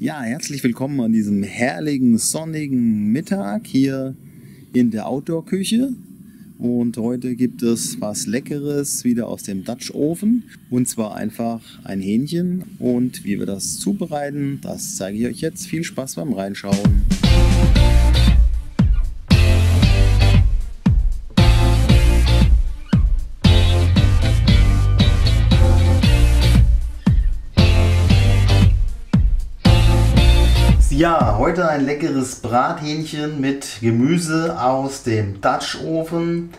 Ja, herzlich willkommen an diesem herrlichen sonnigen Mittag hier in der Outdoor-Küche. Und heute gibt es was Leckeres wieder aus dem Dutch Oven. Und zwar einfach ein Hähnchen. Und wie wir das zubereiten, das zeige ich euch jetzt. Viel Spaß beim Reinschauen. Ja, heute ein leckeres Brathähnchen mit Gemüse aus dem Dutch Ofen.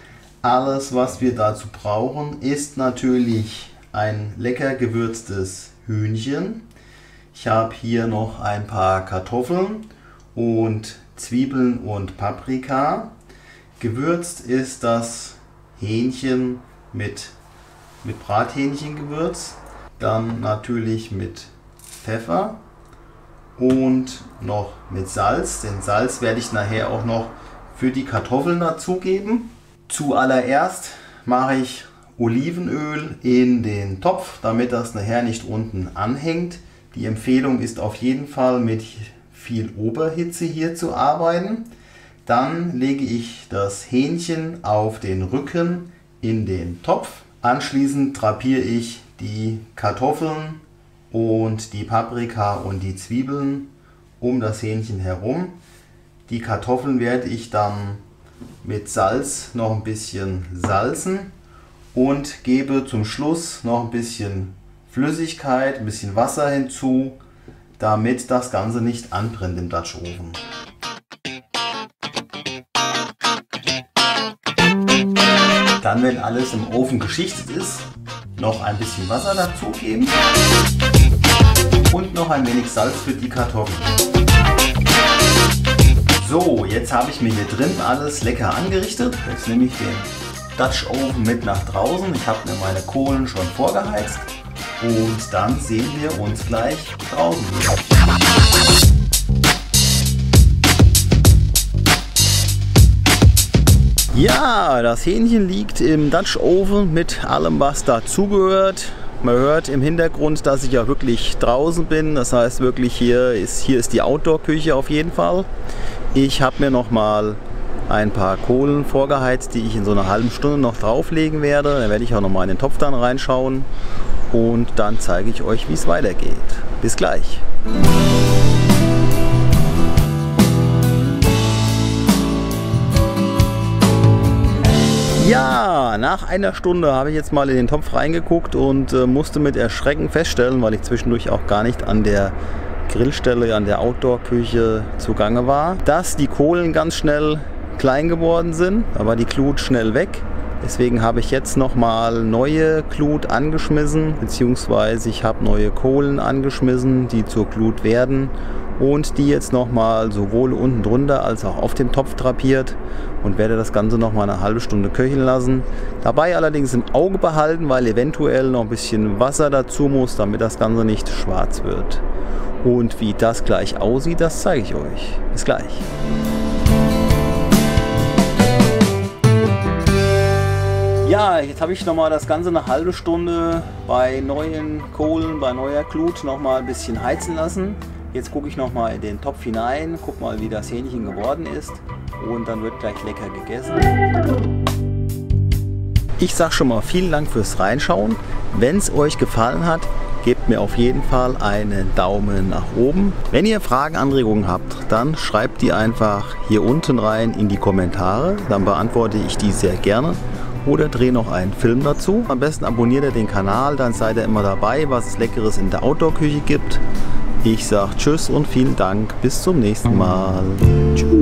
Alles, was wir dazu brauchen, ist natürlich ein lecker gewürztes Hühnchen. Ich habe hier noch ein paar Kartoffeln und Zwiebeln und Paprika. Gewürzt ist das Hähnchen mit, mit Brathähnchengewürz, dann natürlich mit Pfeffer und noch mit Salz. Den Salz werde ich nachher auch noch für die Kartoffeln dazugeben. Zuallererst mache ich Olivenöl in den Topf, damit das nachher nicht unten anhängt. Die Empfehlung ist auf jeden Fall mit viel Oberhitze hier zu arbeiten. Dann lege ich das Hähnchen auf den Rücken in den Topf. Anschließend drapiere ich die Kartoffeln und die Paprika und die Zwiebeln um das Hähnchen herum. Die Kartoffeln werde ich dann mit Salz noch ein bisschen salzen und gebe zum Schluss noch ein bisschen Flüssigkeit, ein bisschen Wasser hinzu, damit das Ganze nicht anbrennt im Dutch Oven. Dann, wenn alles im Ofen geschichtet ist, noch ein bisschen Wasser dazugeben noch ein wenig Salz für die Kartoffeln. So, jetzt habe ich mir hier drin alles lecker angerichtet. Jetzt nehme ich den Dutch Oven mit nach draußen. Ich habe mir meine Kohlen schon vorgeheizt. Und dann sehen wir uns gleich draußen Ja, das Hähnchen liegt im Dutch Oven mit allem, was dazugehört. Man hört im Hintergrund, dass ich ja wirklich draußen bin. Das heißt wirklich hier ist, hier ist die Outdoor-Küche auf jeden Fall. Ich habe mir noch mal ein paar Kohlen vorgeheizt, die ich in so einer halben Stunde noch drauflegen werde. Dann werde ich auch noch mal in den Topf dann reinschauen und dann zeige ich euch, wie es weitergeht. Bis gleich. Ja, nach einer Stunde habe ich jetzt mal in den Topf reingeguckt und äh, musste mit Erschrecken feststellen, weil ich zwischendurch auch gar nicht an der Grillstelle, an der Outdoor-Küche zugange war, dass die Kohlen ganz schnell klein geworden sind. War die Glut schnell weg. Deswegen habe ich jetzt nochmal neue Glut angeschmissen, beziehungsweise ich habe neue Kohlen angeschmissen, die zur Glut werden und die jetzt nochmal sowohl unten drunter als auch auf dem Topf drapiert und werde das Ganze nochmal eine halbe Stunde köcheln lassen. Dabei allerdings im Auge behalten, weil eventuell noch ein bisschen Wasser dazu muss, damit das Ganze nicht schwarz wird. Und wie das gleich aussieht, das zeige ich euch. Bis gleich. Ja, jetzt habe ich nochmal das Ganze eine halbe Stunde bei neuen Kohlen, bei neuer Glut nochmal ein bisschen heizen lassen. Jetzt gucke ich noch mal in den Topf hinein, guck mal wie das Hähnchen geworden ist und dann wird gleich lecker gegessen. Ich sage schon mal vielen Dank fürs Reinschauen. Wenn es euch gefallen hat, gebt mir auf jeden Fall einen Daumen nach oben. Wenn ihr Fragen, Anregungen habt, dann schreibt die einfach hier unten rein in die Kommentare. Dann beantworte ich die sehr gerne oder drehe noch einen Film dazu. Am besten abonniert ihr den Kanal, dann seid ihr immer dabei, was es Leckeres in der Outdoor-Küche gibt. Ich sage Tschüss und vielen Dank. Bis zum nächsten Mal. Tschüss.